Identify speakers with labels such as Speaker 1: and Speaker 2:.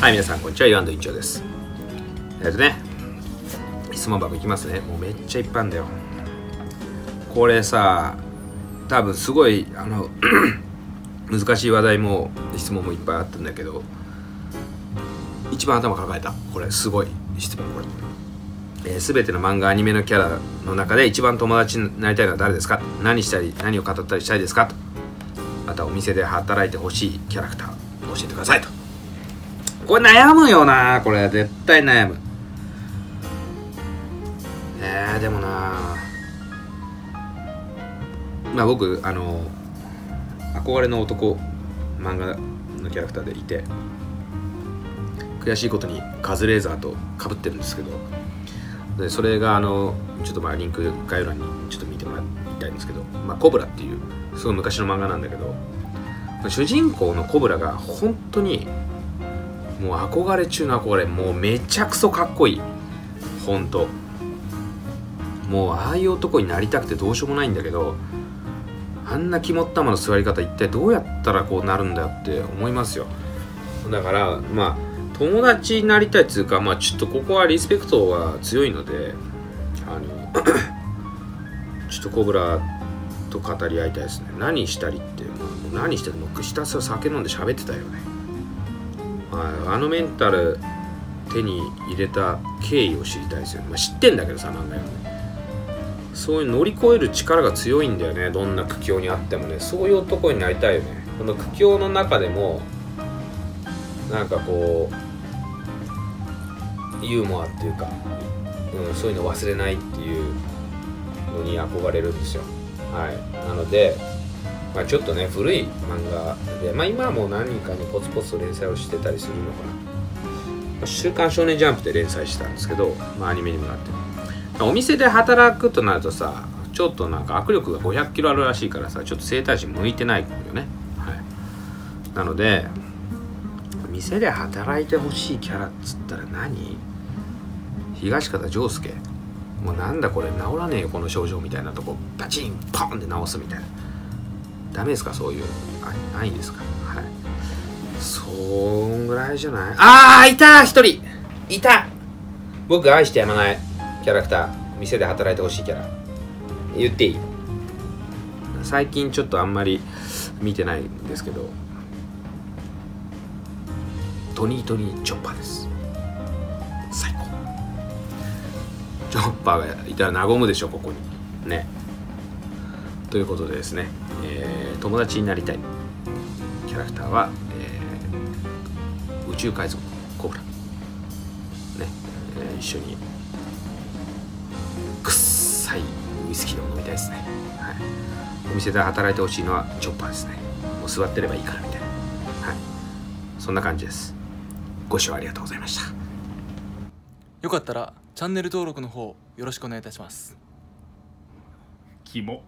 Speaker 1: はい皆さんこんにちは。イワンド委員長です。えっとね。質問箱いきますね。もうめっちゃいっぱいあるんだよ。これさ多分すごいあの 難しい話題も質問もいっぱいあったんだけど一番頭抱えた？これすごい。質問これ、えー、全ての漫画アニメのキャラの中で一番友達になりたいのは誰ですか？何したり何を語ったりしたいですか？と。またお店で働いてほしいキャラクター教えてくださいと。これ悩むよなこれ。絶対悩む。えー、でもな。まあ僕あの憧れの男漫画のキャラクターでいて悔しいことにカズレーザーとかぶってるんですけどでそれがあのちょっとまあリンク概要欄にちょっと見てもらいたいんですけど「まあ、コブラ」っていうすごい昔の漫画なんだけど主人公のコブラが本当にもう憧れ中の憧れもうめちゃくそかっこいいほんともうああいう男になりたくてどうしようもないんだけどあんな肝っ玉の座り方一体どうやったらこうなるんだよって思いますよ。だからまあ友達になりたいっていうかまあちょっとここはリスペクトが強いのであの ちょっとコブラと語り合いたいですね。何したりってもう何してもひたすら酒飲んで喋ってたよね。あのメンタル手に入れた経緯を知りたいですよね、まあ、知ってんだけどさ漫画読んで。そういう乗り越える力が強いんだよね。どんな苦境にあってもね。そういう男になりたいよね。この苦境の中でもなんかこうユーモアっていうか、うん、そういうの忘れないっていうのに憧れるんですよ。はい。なのでまあ、ちょっとね古い漫画で、まあ、今はもう何人かにポツポツと連載をしてたりするのかな「週刊少年ジャンプ」で連載したんですけど、まあ、アニメにもなってお店で働くとなるとさちょっとなんか握力が500キロあるらしいからさちょっと整体師向いてないよね、はい、なので店で働いてほしいキャラっつったら何？東方丈介。もうなんだこれ治らねえよこの症状みたいなとこ。バチンポンって治すみたいな。ダメですかそういう。あないですか。はい。そんぐらいじゃない？ああいた！一人！いた！僕愛してやまない。キャラクター店で働いてほしいキャラ。言っていい？最近ちょっとあんまり見てないんですけどトニートニーチョッパーです。最高。チョッパーがいたら和むでしょここに。ね。ということでですね、えー、友達になりたい。キャラクターは、えー、宇宙海賊コブラ。ね、えー、一緒にくっさいウイスキーを飲みたいですね、はい、お店で働いてほしいのはチョッパーですね。もう座ってればいいからみたいな。はい。そんな感じです。ご視聴ありがとうございました。
Speaker 2: よかったらチャンネル登録の方よろしくお願いいたします。
Speaker 3: キモ